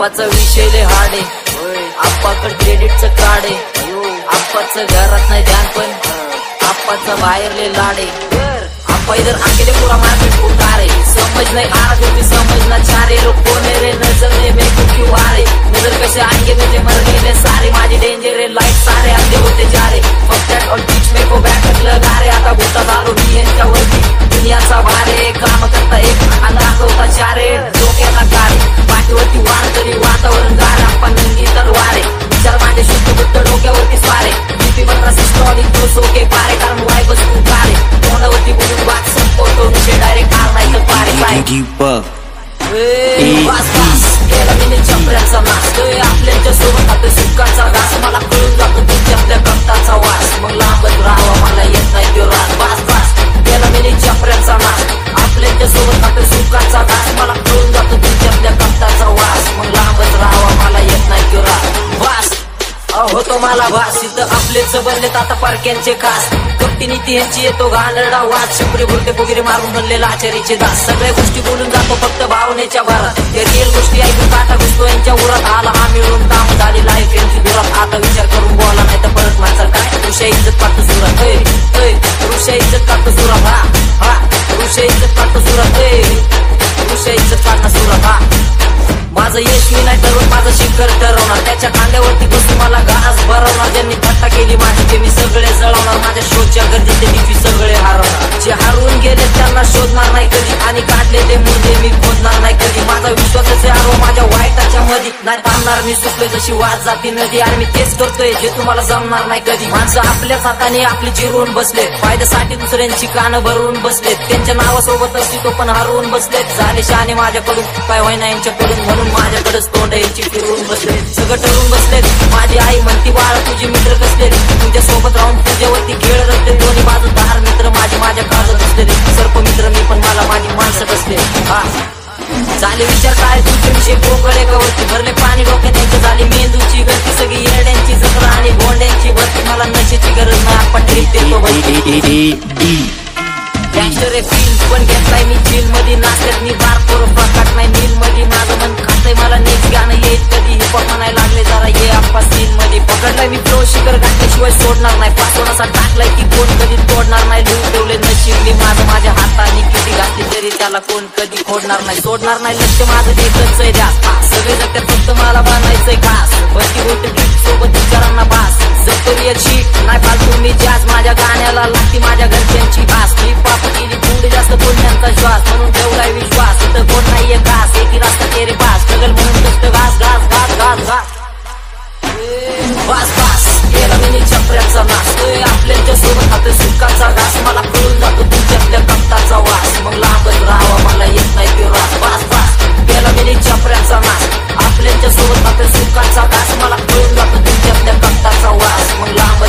आप्पाचा विषय लय हार्ड आहे. आप्पाकड क्रेडिटचं कार्ड आहे. आप्पाचं घरात नाही ध्यान पण आप्पाचा बाहेर लय लाड आहे. आप्पा इधर अकेले पूरा मार्केट उतार समझ नहीं आ रहा क्योंकि समझना चाह रहे लोग कौन है रे नजर में को क्यों आ रहे? नजर कैसे आएंगे मुझे मर गए सारे माझे डेंजर है लाइट सारे अंधे होते जा रहे फक्त ऑन बीच में को बॅकअप लगा रे. आता भूता झालो मी यांच्यावरती दुनियाचा भारे काम करता एक आणि दाखवता चारे. डोक्याला कारे पाठीवरती वार तरी वातावरण गार. आपण नंगी तर वारे विचार माझे शुद्ध बुद्ध डोक्यावरती स्वारे. बीपी बत्रा सिस्टॉलिक तो सोके पारे. कारण वाय बस तू कारे तोंडावरती बोलून वाट संपवतो विषय डायरेक्ट आर नाही तर पारे पाय. गेला मी चंपऱ्याचा नाश तो आपल्याच्या सोबत आता सुखाचा घास मला कळून जातो तुमच्यातल्या कप्ताचा वास. मग लांबच राहावा मला येत नाही तो रास होतो मला वास. इथं आपलेच बनलेत आता पारक्यांचे खास. कपटी नीती यांची येतो घाणरडा वास. शिपरे बुरटे वगैरे मारून बनलेला आचारीचे दास. सगळ्या गोष्टी बोलून जातो फक्त भावनेच्या भारात. त्या रिअल गोष्टी ऐकून काटा घुसतो यांच्या उरात आला हा मिळून. काम झालेला आहे त्यांची दुरात आता विचार करून बोला नाही तर परत माझा काय? माझं नाही ठरवून माझं शिखर ठरवणार. त्याच्या खांद्यावरती बसून मला घास भरवणार कधी आणि काढलेले मुद्दे मी खोदणार नाही कधी. माझा विश्वासाचे आरो माझ्या वाईटाच्या मध्ये नाही पाहणार मी सुचलोय जशी वाद जाती नदी. आणि मी तेच करतोय जे तुम्हाला जमणार नाही कधी. माणसं आपल्याच हाताने आपली जिरवून बसले. फायद्यासाठी दुसऱ्यांची कानं भरवून बसलेत त्यांच्या नावासोबत तो पण हरवून बसलेत झाले शहाणे माझ्याकडून. काय होईना यांच्याकडून. म्हणून माझ्याकडेच तोंड यांची फिरवून बसले. सगळं ठरवून बसले. माझी आई म्हणती बाळा तुझे मित्र कसले? तुझ्या सोबत राहून तुझ्यावरती खेळ रचले. दोन्ही बाजू दहार मित्र. माझे कवरती भरले पाणी डोक्यात त्यांचे झाली मेंदूची गती सगळी येड्यांची जत्रा आणि गोंड्यांची भरती मला नशेची गरज नाही. आपण ट्रीप देतो गँगस्टर फील पण घेतलाय मी. चिलमध्ये नाचत मी. सोडणार असा टाकलाय की कोण कधी तोडणार नाही? लिहून ठेवले नशिबली माझं. माझ्या हाताने किती घातली तरी त्याला कोण कधी खोडणार नाही? सोडणार नाही लक्ष माझं एकच आहे द्या सगळे जगतात फक्त मला बांधायचंय खास. बसती गोष्ट गीत सोबत विचारांना बास. जगतो याची नाही फालतू. मी जास्त माझ्या गाण्याला लागती माझ्या घरच्यांची भास. मी पाप केली पुढे जास्त बोलण्याचा श्वास. म्हणून कोपऱ्याचा नाचतोय आपल्या त्यासोबत हात सुखाचा घास मला कळून जातो तुमच्यातल्या कंटाचा वास. मग लागत राहावा मला येत नाही तो रास पास पास गेला गेली चपऱ्याचा नाश. आपल्या त्यासोबत हात सुखाचा घास मला कळून जातो तुमच्यातल्या कंटाचा वास. मग लांब